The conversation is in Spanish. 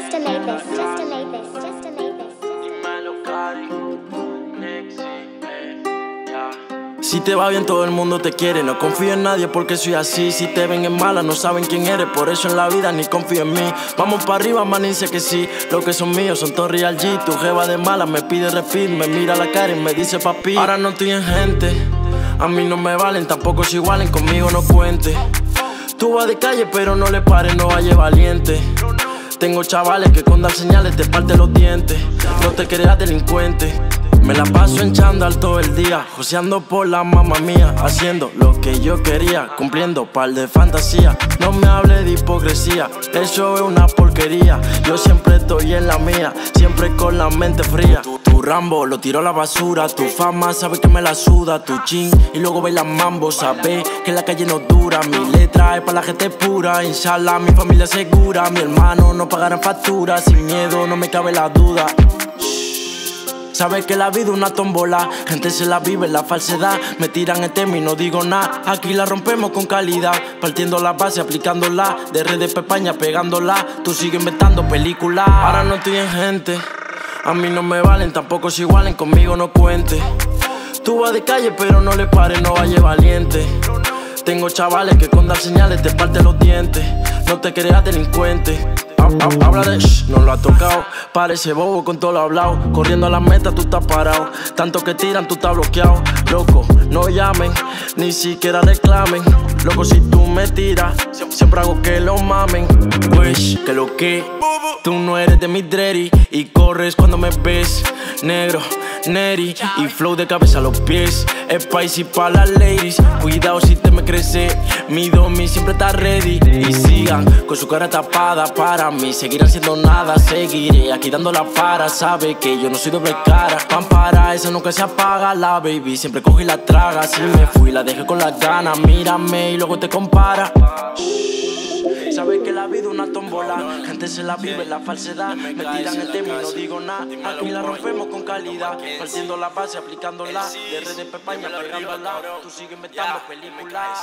just just just. Si te va bien todo el mundo te quiere, no confío en nadie porque soy así. Si te ven en mala no saben quién eres, por eso en la vida ni confío en mí. Vamos para arriba, manice que sí, lo que son míos son todos real G. Tu jeva de mala me pide repeat, me mira la cara y me dice papi. Ahora no estoy en gente, a mí no me valen, tampoco se igualen, conmigo no cuente. Tú vas de calle pero no le pares, no vaya valiente tengo chavales que con dar señales te parte los dientes. No te creas delincuente. Me la paso en chándal todo el día, joseando por la mamá mía, haciendo lo que yo quería, cumpliendo par de fantasía. No me hable de hipocresía, eso es una porquería. Yo siempre estoy en la mía, siempre con la mente fría. Rambo lo tiró a la basura, tu fama sabe que me la suda, tu chin y luego baila mambo, sabe que la calle no dura. Mi letra es para la gente pura, inshallah mi familia segura, mi hermano no pagará factura, sin miedo no me cabe la duda. Sabes que la vida es una tómbola, gente se la vive en la falsedad. Me tiran el tema y no digo nada. Aquí la rompemos con calidad, partiendo la base, aplicándola. De red de pepaña, pegándola. Tú sigues inventando películas. Ahora no estoy en gente, a mí no me valen, tampoco se igualen, conmigo no cuente. Tú vas de calle, pero no le pares, no vayas valiente. Tengo chavales que con dar señales te parten los dientes. No te creas delincuente. Habla de shh, no lo ha tocado. Parece bobo con todo lo hablado. Corriendo a la meta, tú estás parado. Tanto que tiran, tú estás bloqueado. Loco, no llamen, ni siquiera reclamen. Loco, si tú me tiras, siempre hago que lo mamen. Pues, que lo que, tú no eres de mi dready. Y corres cuando me ves, negro. Neri y flow de cabeza a los pies. Spicy para las ladies. Cuidado si te me crece. Mi domi siempre está ready. Y sigan con su cara tapada para mí. Seguirán siendo nada, seguiré aquí dando la para. Sabe que yo no soy doble cara. Pan para eso nunca se apaga. La baby siempre coge y la traga. Si me fui, la dejé con las ganas. Mírame y luego te compara. Sabes que la vida es una tómbola, gente se la vive en la falsedad. Me tiran el tema y no digo nada. Aquí la rompemos con calidad, partiendo la base, aplicándola. De red de pepaña, pegándola. Tú sigues inventando películas.